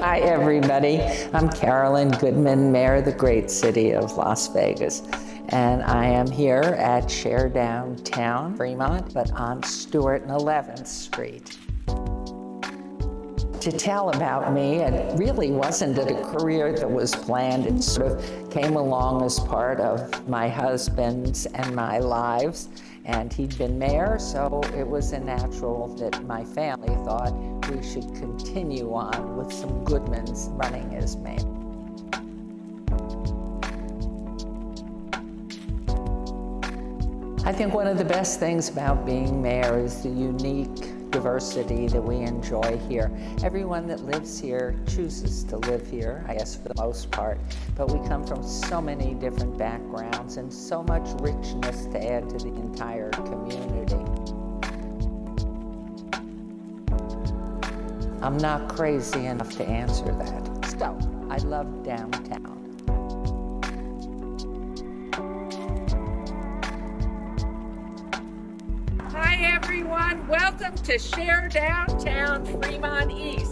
Hi, everybody. I'm Carolyn Goodman, Mayor of the great city of Las Vegas. And I am here at Share Downtown, Fremont, but on Stewart and 11th Street. To tell about me, it really wasn't a career that was planned. It sort of came along as part of my husband's and my lives. And he'd been mayor, so it was a natural that my family thought we should continue on with some Goodmans running as mayor. I think one of the best things about being mayor is the unique diversity that we enjoy here. Everyone that lives here chooses to live here, I guess for the most part, but we come from so many different backgrounds and so much richness to add to the entire community. I'm not crazy enough to answer that. So, I love downtown. Everyone, welcome to Share Downtown Fremont East.